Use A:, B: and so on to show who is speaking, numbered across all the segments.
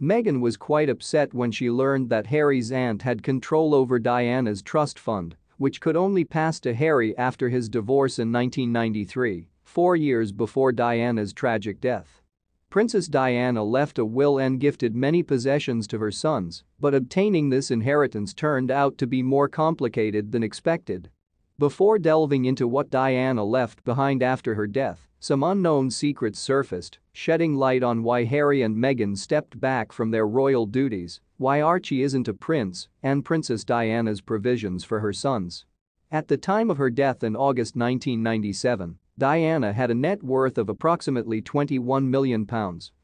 A: Meghan was quite upset when she learned that Harry's aunt had control over Diana's trust fund, which could only pass to Harry after his divorce in 1993, four years before Diana's tragic death. Princess Diana left a will and gifted many possessions to her sons, but obtaining this inheritance turned out to be more complicated than expected. Before delving into what Diana left behind after her death, some unknown secrets surfaced, shedding light on why Harry and Meghan stepped back from their royal duties, why Archie isn't a prince, and Princess Diana's provisions for her sons. At the time of her death in August 1997, Diana had a net worth of approximately £21 million,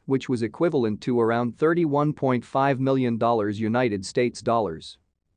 A: which was equivalent to around $31.5 million United States dollars.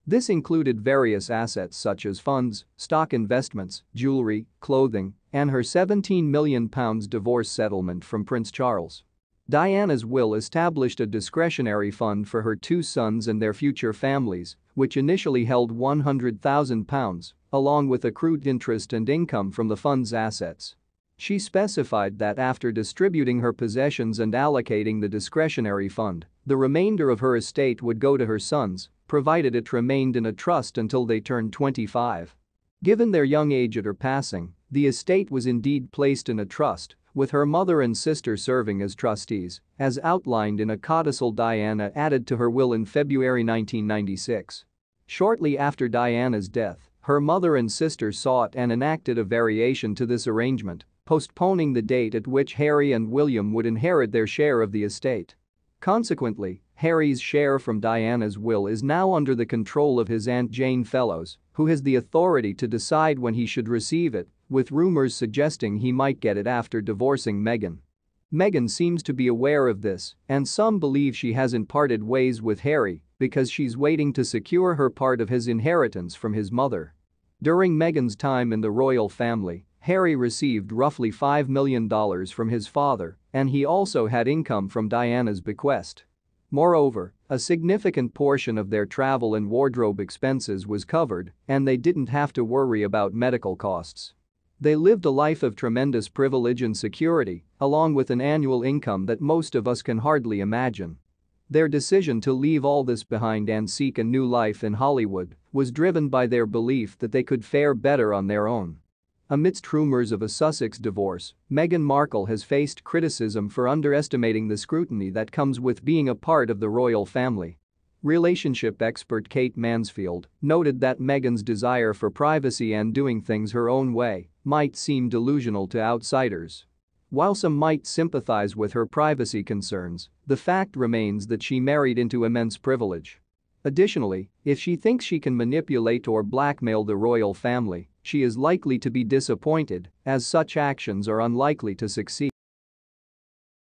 A: This included various assets such as funds, stock investments, jewelry, clothing, and her £17 million divorce settlement from Prince Charles. Diana's will established a discretionary fund for her two sons and their future families, which initially held £100,000 along with accrued interest and income from the fund's assets. She specified that after distributing her possessions and allocating the discretionary fund, the remainder of her estate would go to her sons, provided it remained in a trust until they turned 25. Given their young age at her passing, the estate was indeed placed in a trust, with her mother and sister serving as trustees, as outlined in a codicil Diana added to her will in February 1996. Shortly after Diana's death, her mother and sister sought and enacted a variation to this arrangement, postponing the date at which Harry and William would inherit their share of the estate. Consequently, Harry's share from Diana's will is now under the control of his Aunt Jane Fellowes, who has the authority to decide when he should receive it, with rumors suggesting he might get it after divorcing Meghan. Meghan seems to be aware of this, and some believe she hasn't parted ways with Harry because she's waiting to secure her part of his inheritance from his mother. During Meghan's time in the royal family, Harry received roughly $5 million from his father, and he also had income from Diana's bequest. Moreover, a significant portion of their travel and wardrobe expenses was covered, and they didn't have to worry about medical costs. They lived a life of tremendous privilege and security, along with an annual income that most of us can hardly imagine. Their decision to leave all this behind and seek a new life in Hollywood was driven by their belief that they could fare better on their own. Amidst rumors of a Sussex divorce, Meghan Markle has faced criticism for underestimating the scrutiny that comes with being a part of the royal family. Relationship expert Kate Mansfield noted that Meghan's desire for privacy and doing things her own way might seem delusional to outsiders. While some might sympathize with her privacy concerns, the fact remains that she married into immense privilege. Additionally, if she thinks she can manipulate or blackmail the royal family, she is likely to be disappointed, as such actions are unlikely to succeed.